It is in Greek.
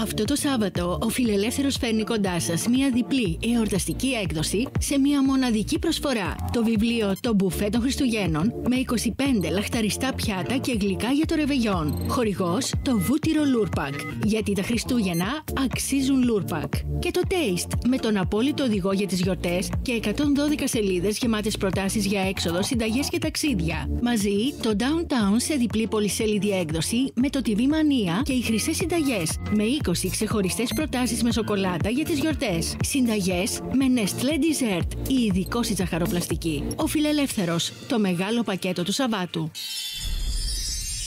Αυτό το Σάββατο, ο Φιλελεύθερος φέρνει κοντά σας μια διπλή εορταστική έκδοση σε μια μοναδική προσφορά. Το βιβλίο «Το μπουφέ των Χριστουγέννων» με 25 λαχταριστά πιάτα και γλυκά για το ρεβεγιόν. Χορηγός το βούτυρο Λούρπακ, γιατί τα Χριστούγεννα αξίζουν Λούρπακ. Και το Taste, με τον απόλυτο οδηγό για τις γιορτές και 112 σελίδες γεμάτες προτάσεις για έξοδο, συνταγές και ταξίδια. Μαζί, το Downtown σε διπλή πολυσέλιδη έκδοση με το TV Mania και οι χρυσές συνταγές με 20 ξεχωριστές προτάσεις με σοκολάτα για τις γιορτές. Συνταγές με Nestlé Dessert, η ειδικός στη ζαχαροπλαστική. Ο Φιλελεύθερος, το μεγάλο πακέτο του Σαββάτου.